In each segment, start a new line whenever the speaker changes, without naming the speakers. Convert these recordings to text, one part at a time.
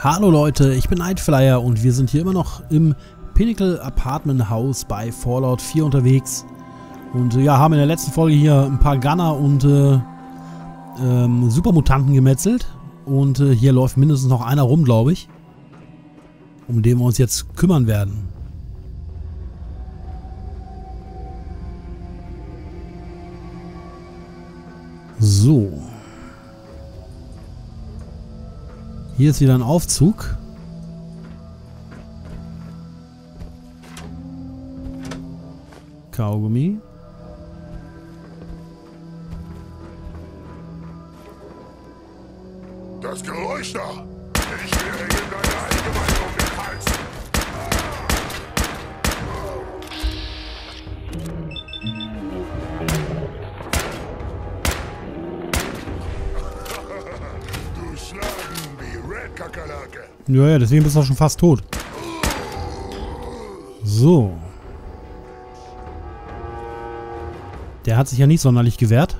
Hallo Leute, ich bin Nightflyer und wir sind hier immer noch im Pinnacle Apartment House bei Fallout 4 unterwegs. Und äh, ja, haben in der letzten Folge hier ein paar Gunner und äh, ähm, Supermutanten gemetzelt. Und äh, hier läuft mindestens noch einer rum, glaube ich. Um den wir uns jetzt kümmern werden. So. Hier ist wieder ein Aufzug. Kaugummi.
Das Geräusch da!
Ja, ja, deswegen bist du auch schon fast tot. So. Der hat sich ja nicht sonderlich gewehrt.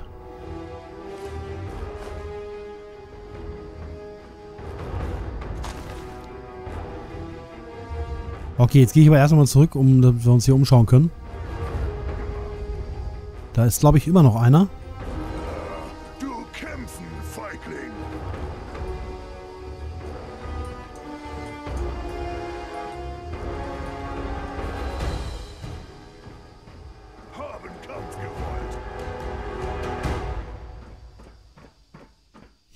Okay, jetzt gehe ich aber erstmal zurück, um dass wir uns hier umschauen können. Da ist, glaube ich, immer noch einer.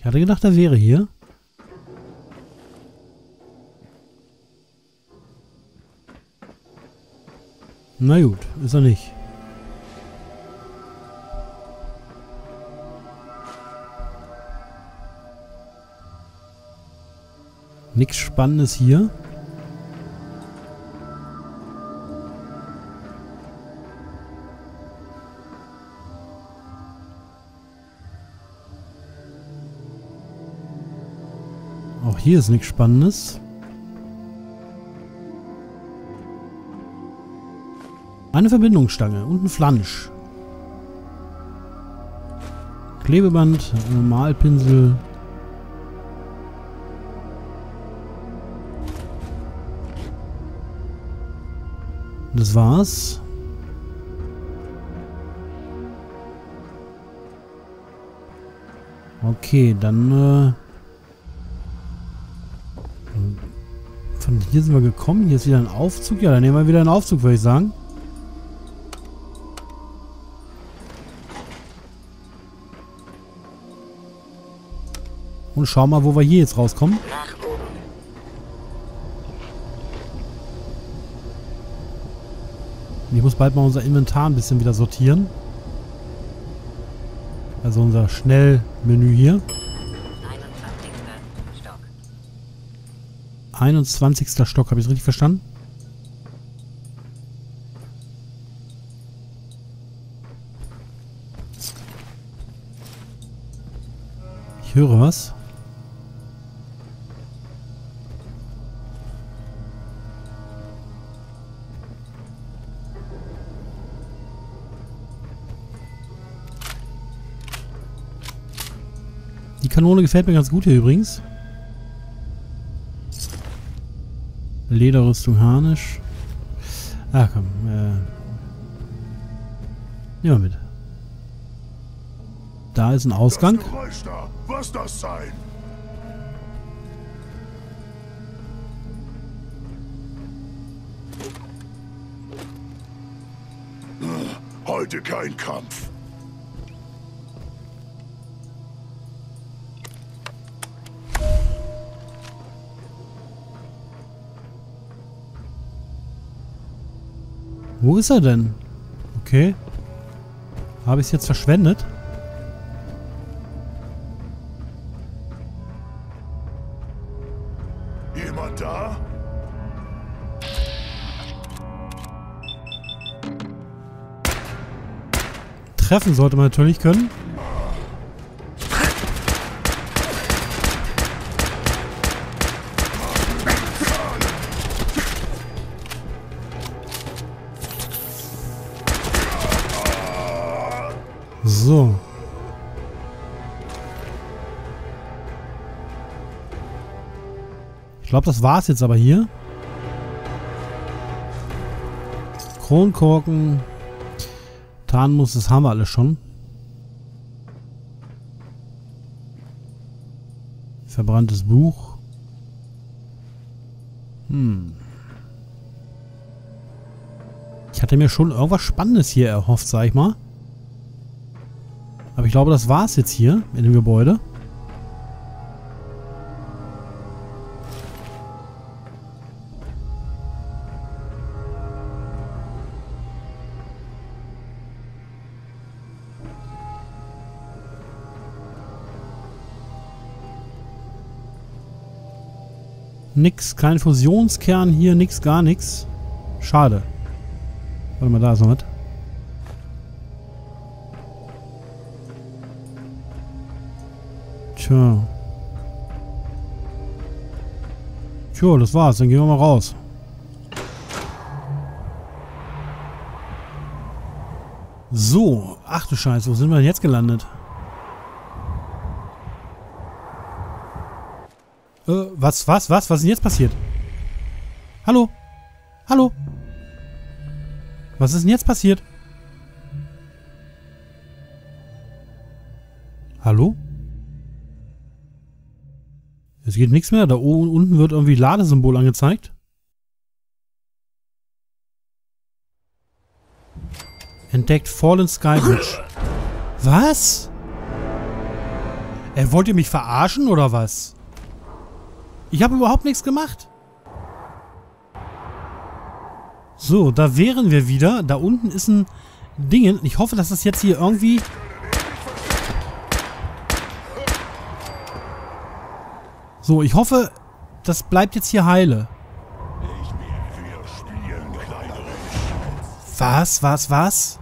Ich hatte gedacht, er wäre hier. Na gut, ist er nicht. Nichts Spannendes hier. Hier ist nichts Spannendes. Eine Verbindungsstange und ein Flansch. Klebeband, äh, Malpinsel. Das war's. Okay, dann äh, hier sind wir gekommen. Hier ist wieder ein Aufzug. Ja, dann nehmen wir wieder einen Aufzug, würde ich sagen. Und schauen mal, wo wir hier jetzt rauskommen. Ich muss bald mal unser Inventar ein bisschen wieder sortieren. Also unser Schnellmenü hier.
21. Stock,
habe ich es richtig verstanden? Ich höre was. Die Kanone gefällt mir ganz gut hier übrigens. Lederrüstung Harnisch. Ah, komm. Äh, nehmen wir mit. Da ist ein Ausgang.
Das da! Was das sein? Heute kein Kampf.
Wo ist er denn? Okay. Habe ich es jetzt verschwendet?
Jemand da?
Treffen sollte man natürlich können. Glaube, das war's jetzt aber hier. Kronkorken. Tarnmus, das haben wir alles schon. Verbranntes Buch. Hm. Ich hatte mir schon irgendwas Spannendes hier erhofft, sag ich mal. Aber ich glaube, das war's jetzt hier in dem Gebäude. Nix, kein Fusionskern hier, nix, gar nichts. Schade. Warte mal, da ist noch was. Tja. Tja, das war's. Dann gehen wir mal raus. So. Ach du Scheiße, wo sind wir denn jetzt gelandet? Äh, was, was, was? Was ist denn jetzt passiert? Hallo? Hallo? Was ist denn jetzt passiert? Hallo? Es geht nichts mehr. Da unten wird irgendwie Ladesymbol angezeigt. Entdeckt Fallen Skybridge. Was? Er wollt ihr mich verarschen oder was? Ich habe überhaupt nichts gemacht. So, da wären wir wieder. Da unten ist ein Ding. Ich hoffe, dass das jetzt hier irgendwie... So, ich hoffe, das bleibt jetzt hier heile. Was, was, was?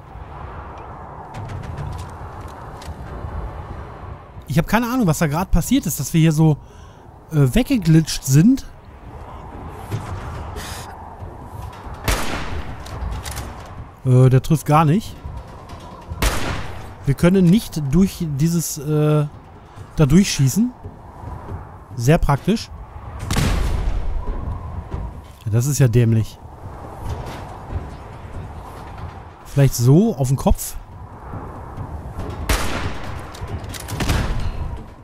Ich habe keine Ahnung, was da gerade passiert ist, dass wir hier so äh, weggeglitscht sind. Äh, der trifft gar nicht. Wir können nicht durch dieses, äh, da durchschießen. Sehr praktisch. Das ist ja dämlich. Vielleicht so auf den Kopf.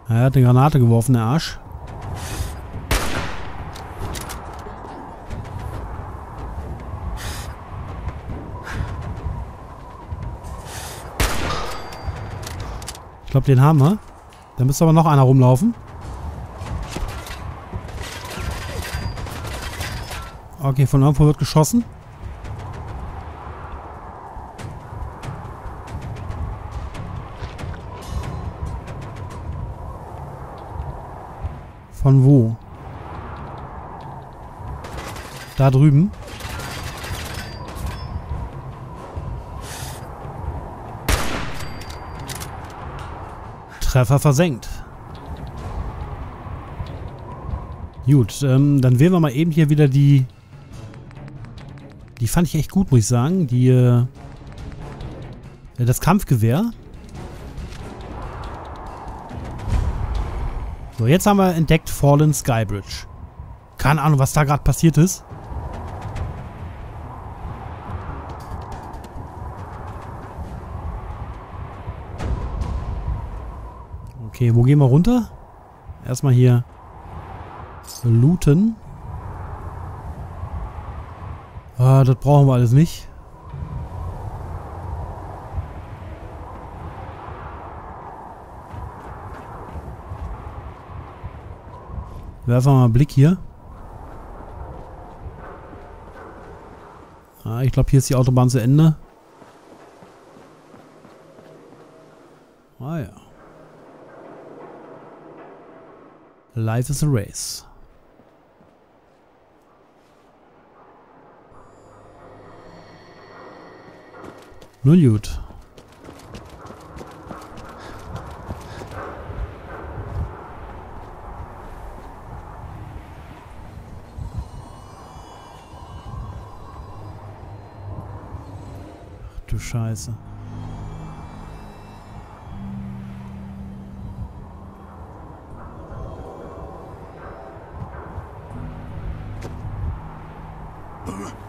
Er hat eine Granate geworfen, der Arsch. Glaube, den haben wir. Da müsste aber noch einer rumlaufen. Okay, von irgendwo wird geschossen. Von wo? Da drüben. Treffer versenkt. Gut, ähm, dann wählen wir mal eben hier wieder die... Die fand ich echt gut, muss ich sagen. Die, äh, das Kampfgewehr. So, jetzt haben wir entdeckt Fallen Skybridge. Keine Ahnung, was da gerade passiert ist. Okay, wo gehen wir runter? Erstmal hier looten. Ah, das brauchen wir alles nicht. Werfen wir mal einen Blick hier. Ah, ich glaube, hier ist die Autobahn zu Ende. Ah ja. Life is a race. Nun gut. Ach du Scheiße.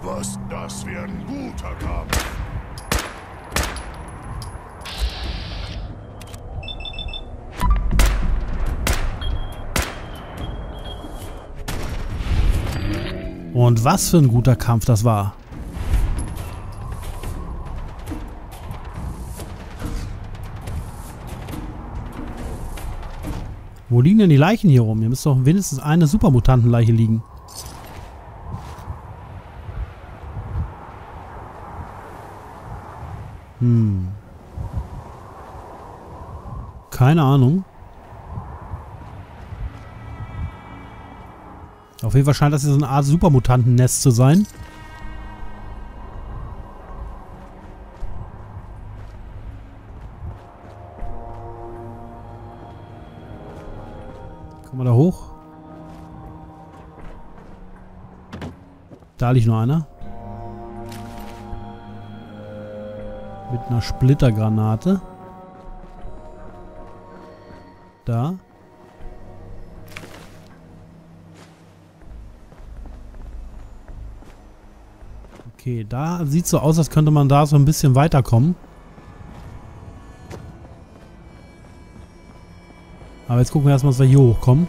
Was? Das wird ein guter Kampf.
Und was für ein guter Kampf das war. Wo liegen denn die Leichen hier rum? Hier müsste doch wenigstens eine Supermutantenleiche liegen. Hm. Keine Ahnung. Auf jeden Fall scheint das hier so eine Art Supermutantennest zu sein. Kommen wir da hoch? Da liegt noch einer. Mit einer Splittergranate. Da. Okay, da sieht so aus, als könnte man da so ein bisschen weiterkommen. Aber jetzt gucken wir erstmal, dass wir hier hochkommen.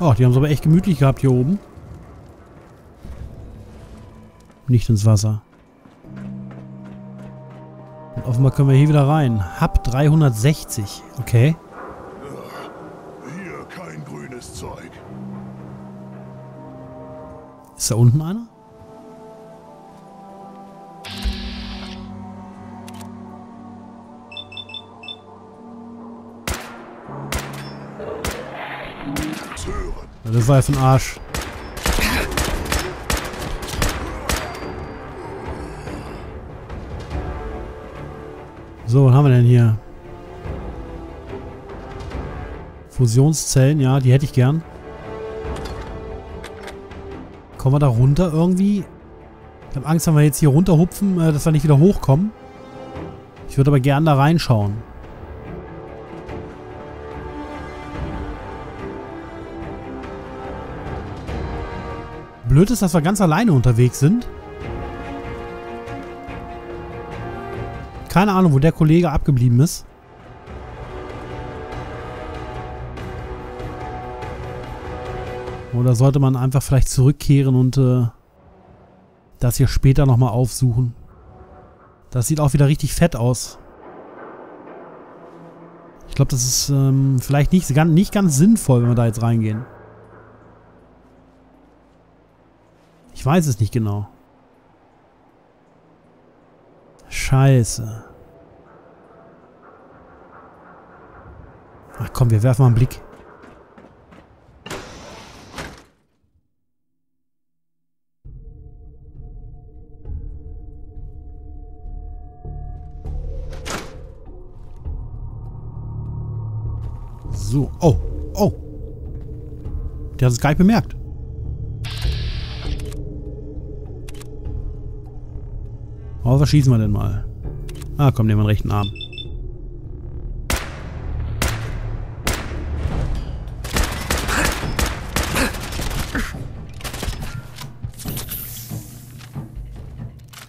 Oh, die haben es aber echt gemütlich gehabt hier oben. Nicht ins Wasser. Und offenbar können wir hier wieder rein. Hub 360. Okay.
Hier kein grünes Zeug.
Ist da unten einer? Ein Arsch. So, was haben wir denn hier? Fusionszellen, ja, die hätte ich gern. Kommen wir da runter irgendwie? Ich habe Angst, wenn wir jetzt hier runterhupfen, äh, dass wir nicht wieder hochkommen. Ich würde aber gern da reinschauen. Blöd ist, dass wir ganz alleine unterwegs sind. Keine Ahnung, wo der Kollege abgeblieben ist. Oder sollte man einfach vielleicht zurückkehren und äh, das hier später nochmal aufsuchen. Das sieht auch wieder richtig fett aus. Ich glaube, das ist ähm, vielleicht nicht, nicht ganz sinnvoll, wenn wir da jetzt reingehen. Ich weiß es nicht genau. Scheiße. Ach komm, wir werfen mal einen Blick. So. Oh. Oh. Der hat es gar nicht bemerkt. Oh, was schießen wir denn mal? Ah, komm, nehmen wir den rechten Arm.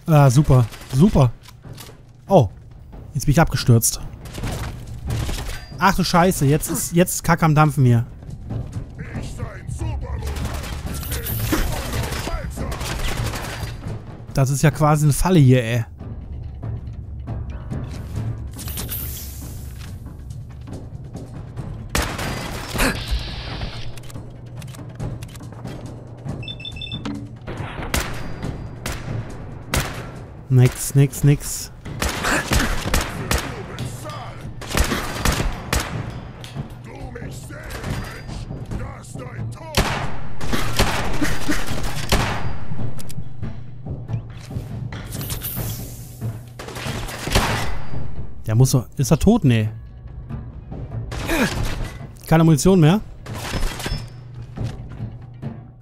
Ah, super. Super. Oh. Jetzt bin ich abgestürzt. Ach du Scheiße, jetzt ist jetzt Kack am Dampfen hier. Das ist ja quasi eine Falle hier, ey. Nix, nix, nix. Der muss so. Ist er tot? Nee. Keine Munition mehr.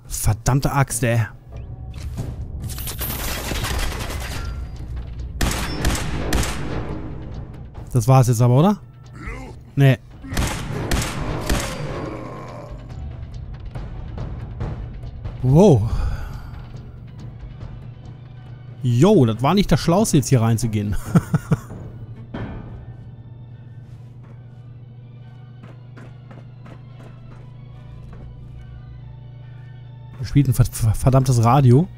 Verdammte Axt, ey. Das war's jetzt aber, oder? Nee. Wow. Jo, das war nicht das Schlauste, jetzt hier reinzugehen. spielt ein verdammtes Radio.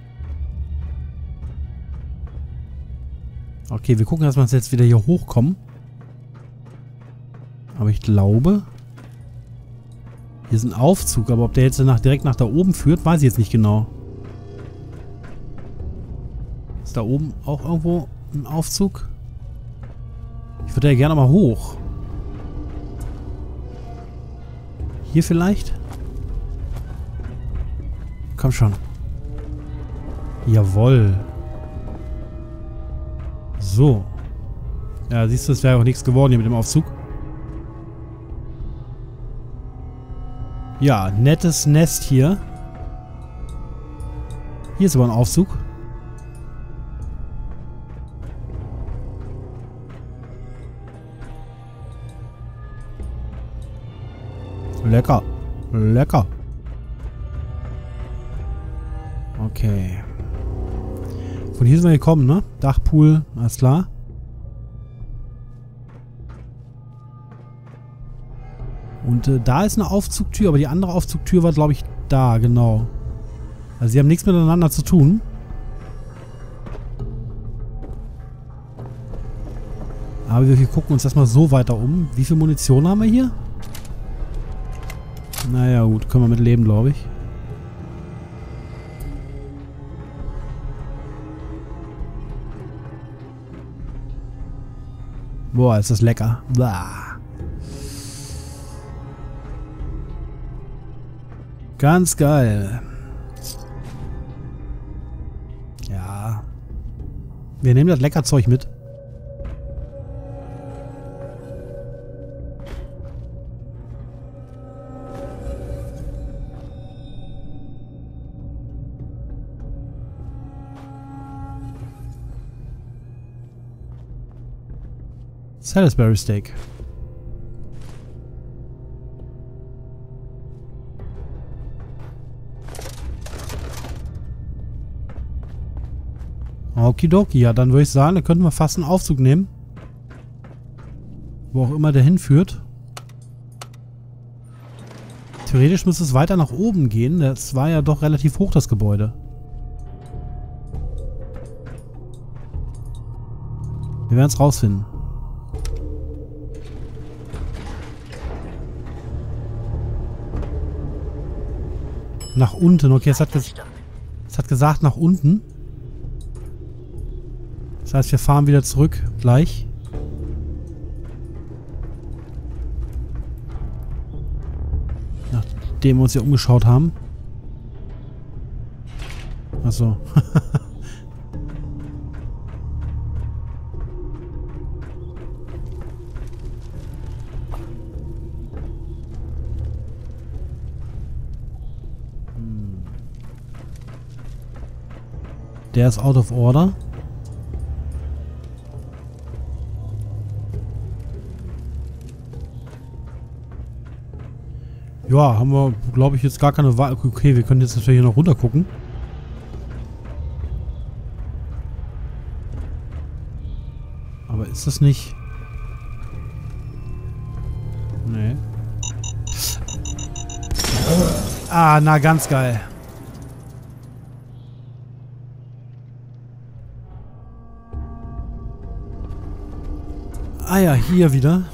Okay, wir gucken, dass wir jetzt wieder hier hochkommen. Aber ich glaube... Hier ist ein Aufzug, aber ob der jetzt nach, direkt nach da oben führt, weiß ich jetzt nicht genau. Ist da oben auch irgendwo ein Aufzug? Ich würde ja gerne mal hoch. Hier vielleicht? Komm schon. Jawoll. So. Ja, siehst du, es wäre auch nichts geworden hier mit dem Aufzug. Ja, nettes Nest hier. Hier ist aber ein Aufzug. Lecker. Lecker. Okay. Von hier sind wir gekommen, ne? Dachpool, alles klar. Und äh, da ist eine Aufzugtür, aber die andere Aufzugtür war, glaube ich, da, genau. Also sie haben nichts miteinander zu tun. Aber wir gucken uns erstmal so weiter um. Wie viel Munition haben wir hier? Naja gut, können wir mit leben, glaube ich. Boah, ist das lecker. Blah. Ganz geil. Ja. Wir nehmen das lecker Zeug mit. Salisbury Steak. Okidoki, ja, dann würde ich sagen, da könnten wir fast einen Aufzug nehmen. Wo auch immer der hinführt. Theoretisch müsste es weiter nach oben gehen. Das war ja doch relativ hoch, das Gebäude. Wir werden es rausfinden. Nach unten. Okay, es hat, es hat gesagt nach unten. Das heißt, wir fahren wieder zurück. Gleich. Nachdem wir uns hier umgeschaut haben. Achso. Der ist out of order. Ja, haben wir, glaube ich, jetzt gar keine Wahl. Okay, wir können jetzt natürlich noch runter gucken. Aber ist das nicht... Nee. Ah, na, ganz geil. Ah ja, hier wieder.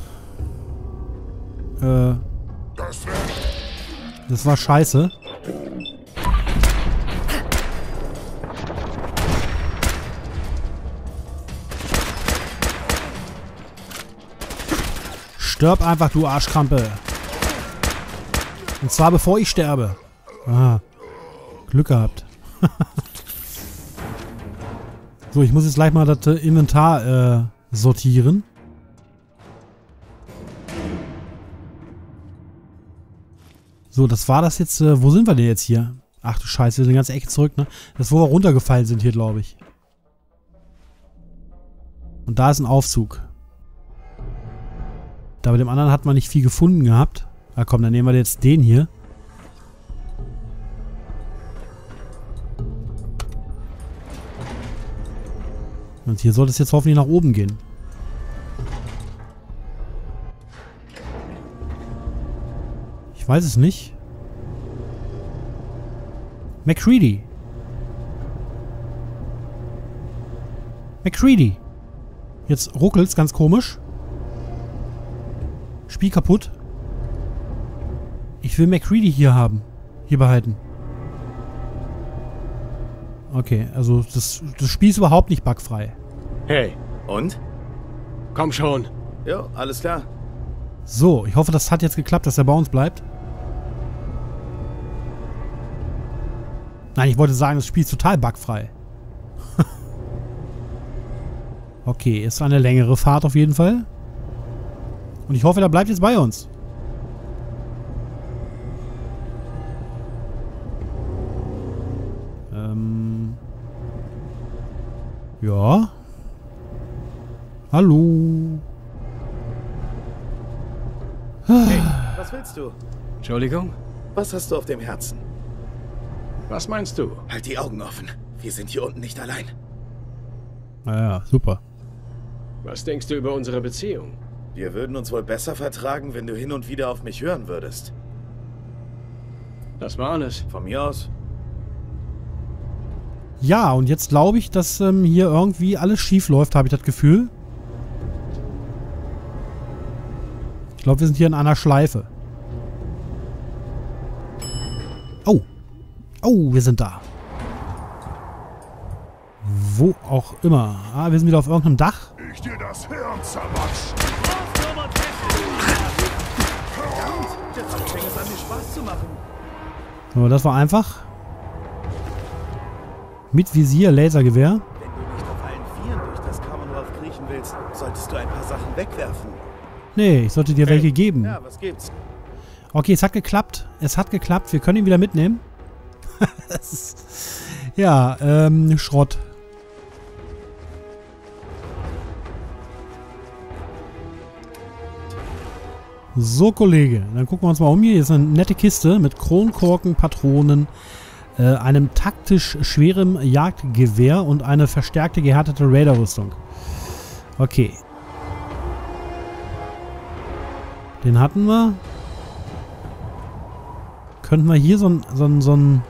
Äh. Das war scheiße. Stirb einfach, du Arschkrampe. Und zwar bevor ich sterbe. Ah. Glück gehabt. so, ich muss jetzt gleich mal das Inventar äh, sortieren. So, das war das jetzt. Äh, wo sind wir denn jetzt hier? Ach du Scheiße, wir sind die ganze Ecke zurück, ne? Das ist, wo wir runtergefallen sind hier, glaube ich. Und da ist ein Aufzug. Da bei dem anderen hat man nicht viel gefunden gehabt. Na komm, dann nehmen wir jetzt den hier. Und hier soll es jetzt hoffentlich nach oben gehen. Ich weiß es nicht. McCready. McCready. Jetzt ruckelt's ganz komisch. Spiel kaputt. Ich will McCready hier haben. Hier behalten. Okay, also das, das Spiel ist überhaupt nicht bugfrei.
Hey,
Und?
komm schon.
Jo, alles klar.
So, ich hoffe, das hat jetzt geklappt, dass er bei uns bleibt. Nein, ich wollte sagen, das Spiel ist total bugfrei. okay, ist eine längere Fahrt auf jeden Fall. Und ich hoffe, der bleibt jetzt bei uns. Ähm. Ja. Hallo.
Hey, was willst du?
Entschuldigung?
Was hast du auf dem Herzen?
Was meinst du?
Halt die Augen offen. Wir sind hier unten nicht allein.
Naja, super.
Was denkst du über unsere Beziehung?
Wir würden uns wohl besser vertragen, wenn du hin und wieder auf mich hören würdest.
Das war alles.
Von mir aus?
Ja, und jetzt glaube ich, dass ähm, hier irgendwie alles schief läuft, habe ich das Gefühl. Ich glaube, wir sind hier in einer Schleife. Oh. Oh, wir sind da. Wo auch immer. Ah, wir sind wieder auf irgendeinem Dach.
Ich dir das Hirn zermatsch.
Jetzt fängt es an, mir Spaß zu machen.
So, das war einfach. Mit Visier, Lasergewehr.
Wenn du nicht auf allen Vieren durch das Commonwealth kriechen willst, solltest du ein paar Sachen wegwerfen.
Nee, ich sollte dir welche geben.
Ja, was gibt's?
Okay, es hat geklappt. Es hat geklappt. Wir können ihn wieder mitnehmen. ja, ähm, Schrott. So, Kollege. Dann gucken wir uns mal um hier. Hier ist eine nette Kiste mit Kronkorken, Patronen, äh, einem taktisch schwerem Jagdgewehr und eine verstärkte gehärtete Raider-Rüstung. Okay. Den hatten wir. Könnten wir hier so ein, so ein, so ein,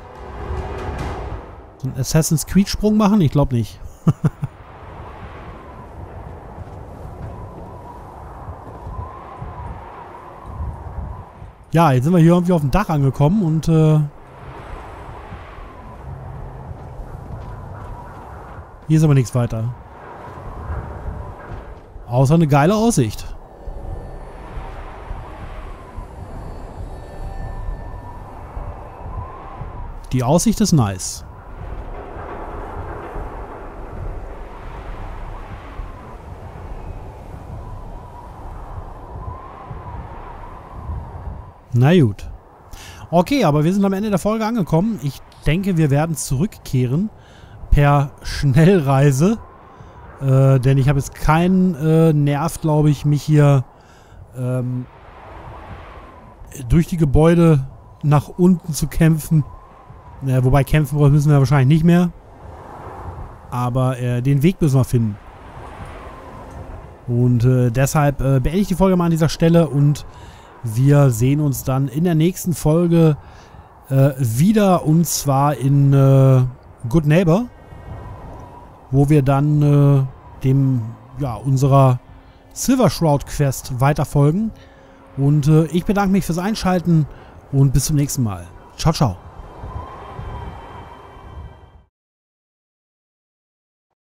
so ein Assassin's Creed Sprung machen? Ich glaube nicht. ja, jetzt sind wir hier irgendwie auf dem Dach angekommen und äh, hier ist aber nichts weiter. Außer eine geile Aussicht. Die Aussicht ist nice. Na gut. Okay, aber wir sind am Ende der Folge angekommen. Ich denke, wir werden zurückkehren per Schnellreise. Äh, denn ich habe jetzt keinen äh, Nerv, glaube ich, mich hier ähm, durch die Gebäude nach unten zu kämpfen. Ja, wobei kämpfen müssen wir wahrscheinlich nicht mehr. Aber äh, den Weg müssen wir finden. Und äh, deshalb äh, beende ich die Folge mal an dieser Stelle und wir sehen uns dann in der nächsten Folge äh, wieder und zwar in äh, Good Neighbor, wo wir dann äh, dem, ja, unserer Silver Shroud Quest weiterfolgen. Und äh, ich bedanke mich fürs Einschalten und bis zum nächsten Mal. Ciao, ciao.